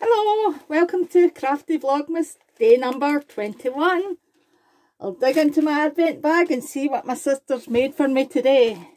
Hello, welcome to Crafty Vlogmas day number 21. I'll dig into my advent bag and see what my sister's made for me today.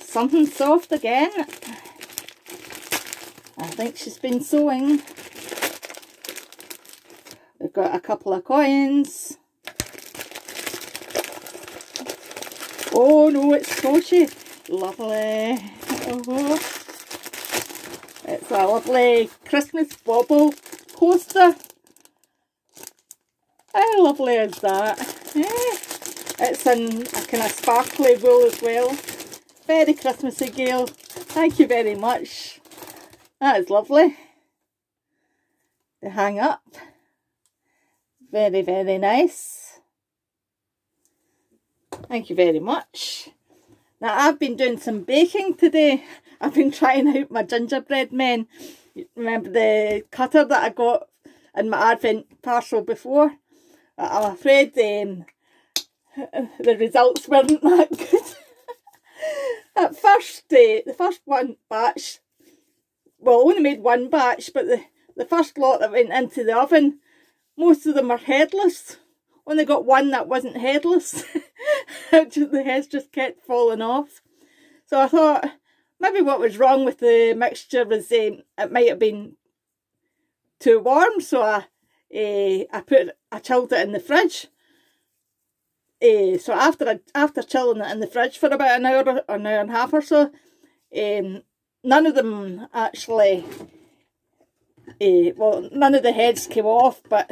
Something soft again. I think she's been sewing. We've got a couple of coins. Oh no, it's squishy. Lovely. Oh. A lovely Christmas bauble poster. How lovely is that? Yeah. It's in a kind of sparkly wool as well. Very Christmassy, Gail. Thank you very much. That is lovely. To hang up. Very, very nice. Thank you very much. Now I've been doing some baking today. I've been trying out my gingerbread men. Remember the cutter that I got in my advent parcel before? I'm afraid um, the results weren't that good. At first, uh, the first one batch, well, only made one batch, but the, the first lot that went into the oven, most of them are headless. Only got one that wasn't headless. the heads just kept falling off. So I thought, maybe what was wrong with the mixture was um, it might have been too warm, so I uh, I put I chilled it in the fridge. Uh, so after I, after chilling it in the fridge for about an hour or an hour and a half or so, um, none of them actually, uh, well, none of the heads came off, but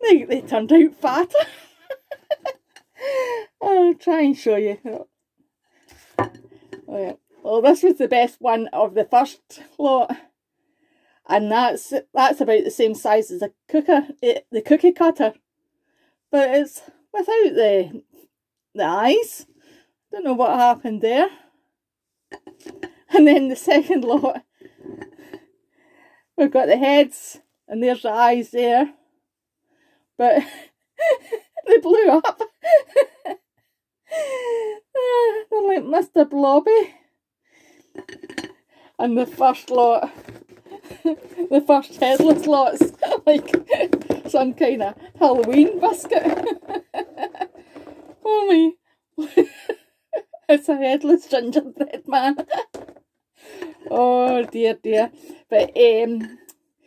they, they turned out fatter. I'll try and show you. Oh, yeah. Well, this was the best one of the first lot. And that's that's about the same size as the cooker, it, the cookie cutter. But it's without the, the eyes. Don't know what happened there. And then the second lot, we've got the heads and there's the eyes there. But they blew up. Ah, they're like Mr. Blobby. And the first lot, the first headless lot's like some kind of Halloween biscuit. oh me. it's a headless gingerbread man. oh dear dear. But um,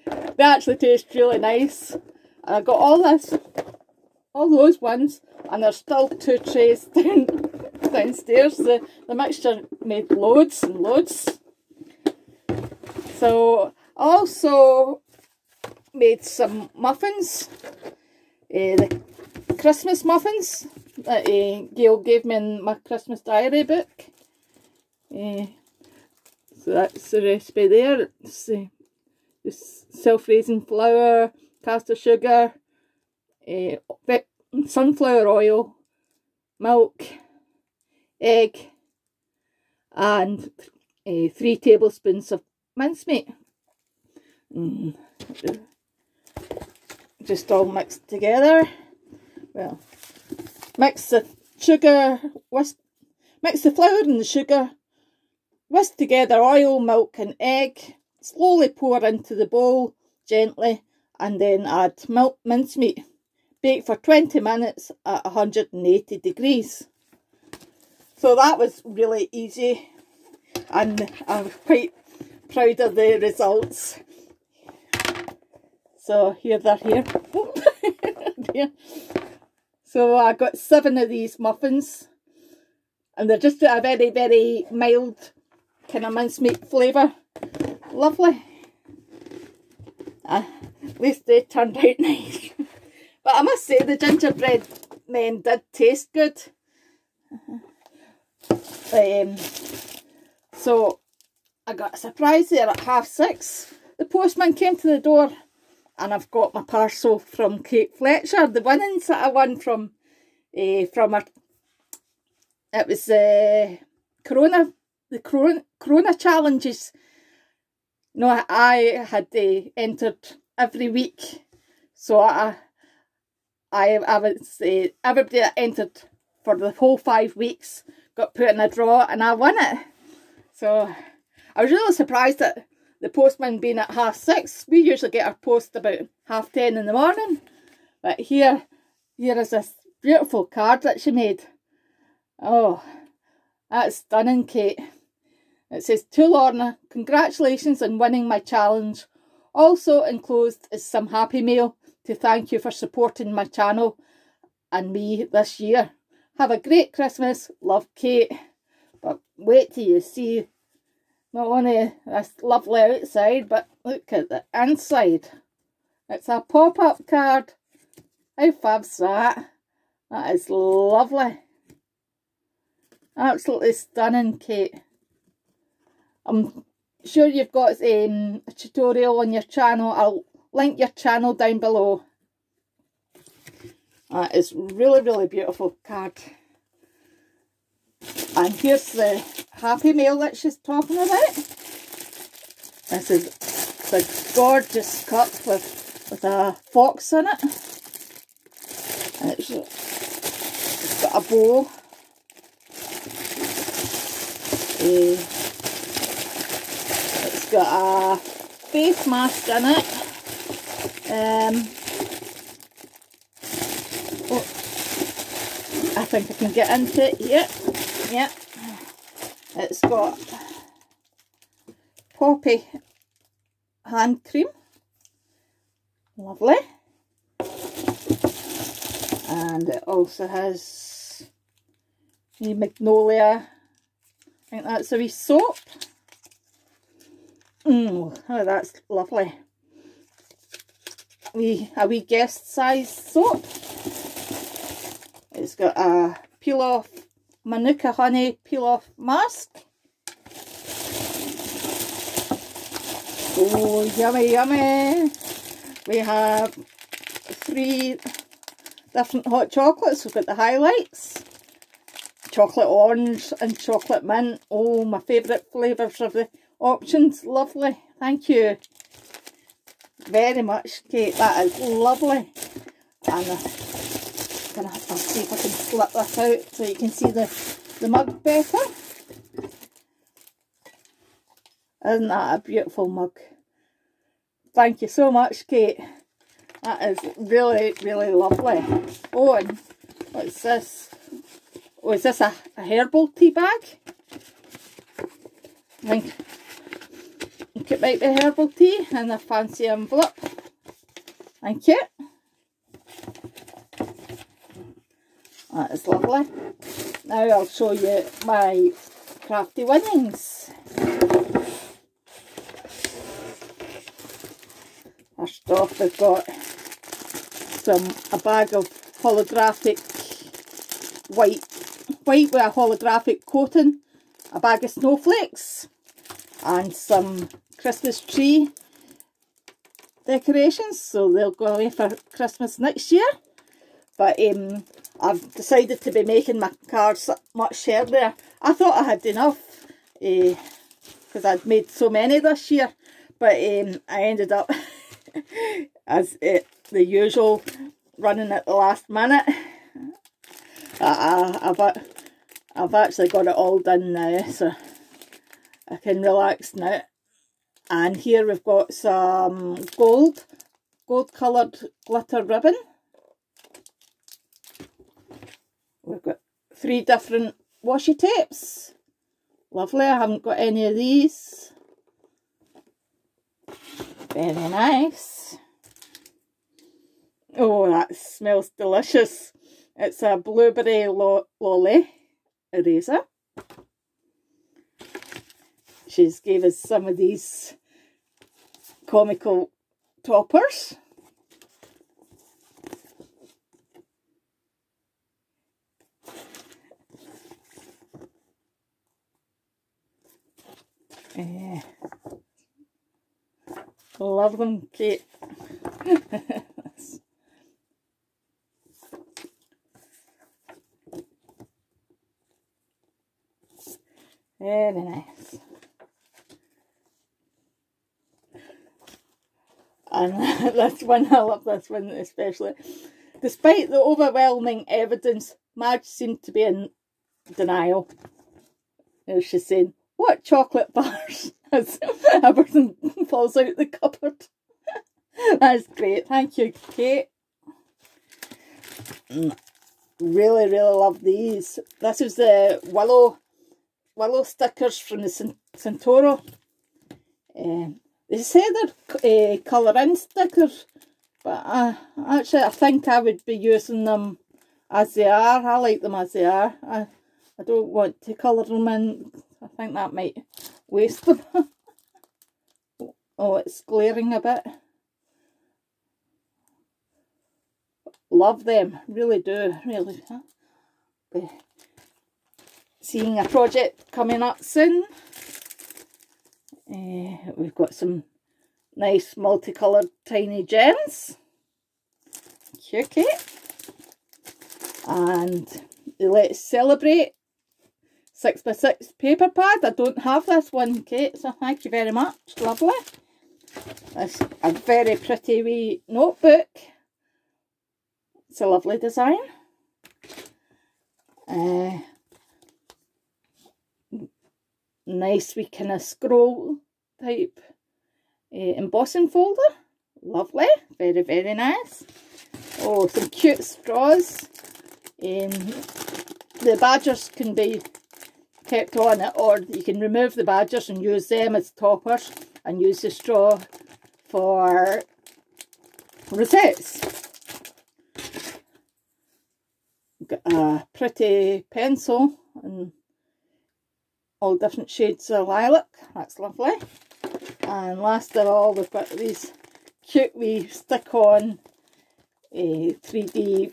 they actually taste really nice. And I got all this, all those ones, and there's still two trays down, downstairs. The, the mixture made loads and loads. So also made some muffins, uh, the Christmas muffins that uh, Gail gave me in my Christmas diary book. Uh, so that's the recipe there. It's uh, self-raising flour, caster sugar, sunflower oil, milk, egg, and three tablespoons of mincemeat. Mm. Just all mixed together. Well, mix the sugar, whisk, mix the flour and the sugar, whisk together oil, milk and egg, slowly pour into the bowl gently and then add milk mincemeat. Bake for 20 minutes at 180 degrees. So that was really easy and I'm quite proud of the results. So here they're here. so I got seven of these muffins and they're just a very, very mild kind of mincemeat flavour. Lovely. Uh, at least they turned out nice. but I must say the gingerbread men did taste good. Um, so I got a surprise there at half six. The postman came to the door and I've got my parcel from Kate Fletcher. The winnings that I won from uh, from her, it was uh, Corona, the Corona, Corona challenges. No, I had uh, entered every week, so I, I, I was uh, everybody that entered for the whole five weeks got put in a draw, and I won it. So I was really surprised that the postman being at half six. We usually get our post about half ten in the morning. But here, here is this beautiful card that she made. Oh, that's stunning, Kate. It says, To Lorna, congratulations on winning my challenge. Also enclosed is some happy mail to thank you for supporting my channel and me this year. Have a great Christmas. Love, Kate. But wait till you see not only that's lovely outside, but look at the inside. It's a pop-up card. How fab's that? That is lovely. Absolutely stunning, Kate. I'm sure you've got um, a tutorial on your channel. I'll link your channel down below. That is really, really beautiful card. And here's the happy mail that she's talking about. This is the gorgeous cup with, with a fox in it. It's, it's got a bow. Uh, it's got a face mask in it. Um, oh, I think I can get into it here. Yeah. It's got poppy hand cream. Lovely. And it also has a magnolia. I think that's a wee soap. Mmm, oh, that's lovely. We a wee guest size soap. It's got a peel off Manuka Honey Peel Off Mask. Oh, yummy, yummy. We have three different hot chocolates. We've got the highlights, chocolate orange and chocolate mint. Oh, my favourite flavours of the options. Lovely. Thank you very much, Kate. That is lovely. And have to see if I can slip this out so you can see the, the mug better. Isn't that a beautiful mug? Thank you so much, Kate. That is really, really lovely. Oh, and what's this? Oh, is this a, a herbal tea bag? I think, I think it might be herbal tea in a fancy envelope. Thank you. That is lovely. Now I'll show you my crafty winnings. First off I've got some a bag of holographic white white with a holographic coating, a bag of snowflakes and some Christmas tree decorations so they'll go away for Christmas next year. But um, I've decided to be making my cards much earlier. I thought I had enough because uh, I'd made so many this year. But um, I ended up, as it, the usual, running at the last minute. I, I've, I've actually got it all done now, so I can relax now. And here we've got some gold, gold coloured glitter ribbon. We've got three different washi tapes. Lovely, I haven't got any of these. Very nice. Oh, that smells delicious. It's a blueberry lo lolly eraser. She's gave us some of these comical toppers. Yeah. Love them, Kate. Very nice. And this one, I love this one especially. Despite the overwhelming evidence, Marge seemed to be in denial. As she's saying, what chocolate bars? as everything falls out the cupboard. That's great. Thank you, Kate. Mm, really, really love these. This is the Willow Willow stickers from the Centauro. Um, they say they're uh, colour-in stickers, but uh, actually I think I would be using them as they are. I like them as they are. I, I don't want to colour them in. I think that might waste them. oh, it's glaring a bit. Love them, really do, really. Be seeing a project coming up soon. Uh, we've got some nice multicoloured tiny gems. Cute. And let's celebrate 6x6 paper pad. I don't have this one, Kate, so thank you very much. Lovely. It's a very pretty wee notebook. It's a lovely design. Uh, nice wee kind of scroll type uh, embossing folder. Lovely. Very, very nice. Oh, some cute straws. Um, the badgers can be kept on it or you can remove the badgers and use them as toppers and use the straw for rosettes. got a pretty pencil and all different shades of lilac. That's lovely. And last of all, we've got these cute wee stick-on uh, 3D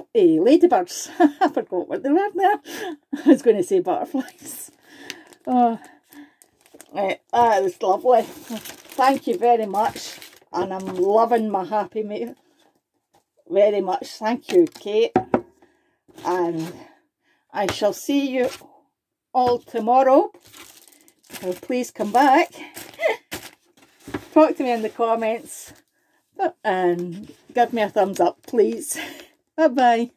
uh, ladybirds. I forgot what they were there. I was going to say butterflies. Oh, right, that is lovely. Thank you very much. And I'm loving my happy mail very much. Thank you, Kate and I shall see you all tomorrow. So please come back. Talk to me in the comments and give me a thumbs up, please. Bye-bye.